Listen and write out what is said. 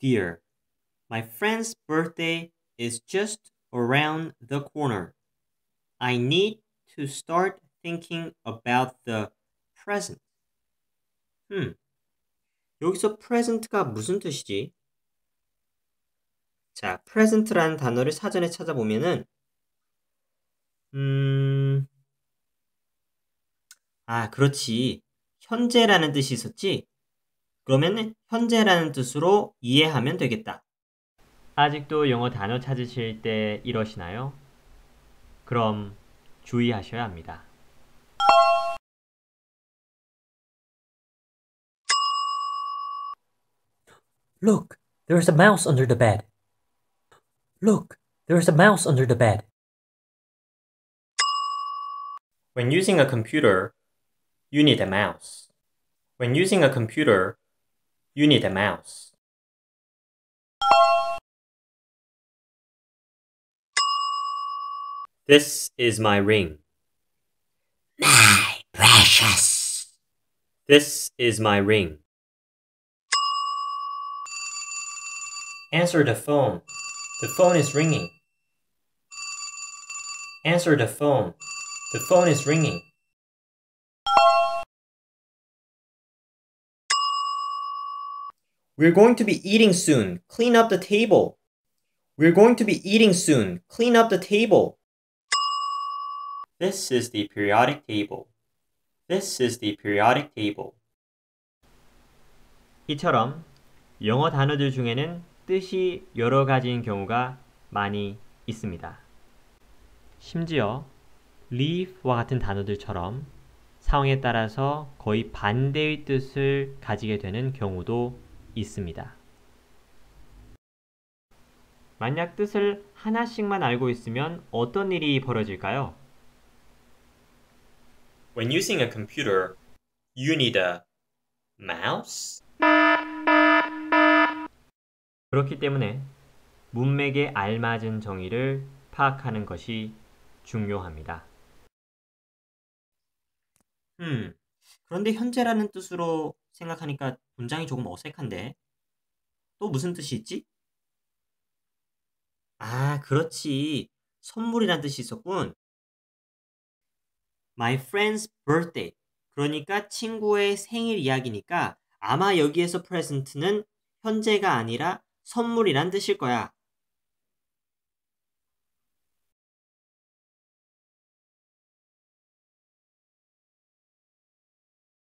Dear, my friend's birthday is just around the corner. I need to start thinking about the present. 음, 여기서 present가 무슨 뜻이지? 자, present라는 단어를 사전에 찾아보면은 음, 아, 그렇지. 현재라는 뜻이 있었지? 그러면 현재라는 뜻으로 이해하면 되겠다. 아직도 영어 단어 찾으실 때 이러시나요? 그럼 주의하셔야 합니다. Look, there's a mouse under the bed. Look, there's a mouse under the bed. When using a computer, you need a mouse. When using a computer, you need a mouse. This is my ring. My precious. This is my ring. Answer the phone. The phone is ringing. Answer the phone. The phone is ringing. We're going to be eating soon. Clean up the table. We're going to be eating soon. Clean up the table. This is the periodic table. This is the periodic table. 이처럼 영어 단어들 중에는 뜻이 여러 가지인 경우가 많이 있습니다. 심지어 leave와 같은 단어들처럼 상황에 따라서 거의 반대의 뜻을 가지게 되는 경우도 있습니다. 만약 뜻을 하나씩만 알고 있으면 어떤 일이 벌어질까요? When using a computer, you need a mouse? 그렇기 때문에 문맥에 알맞은 정의를 파악하는 것이 중요합니다. 음, 그런데 현재라는 뜻으로 생각하니까 문장이 조금 어색한데. 또 무슨 뜻이 있지? 아, 그렇지. 선물이란 뜻이 있었군. My friend's birthday. 그러니까 친구의 생일 이야기니까 아마 여기에서 present는 현재가 아니라 선물이란 뜻일 거야.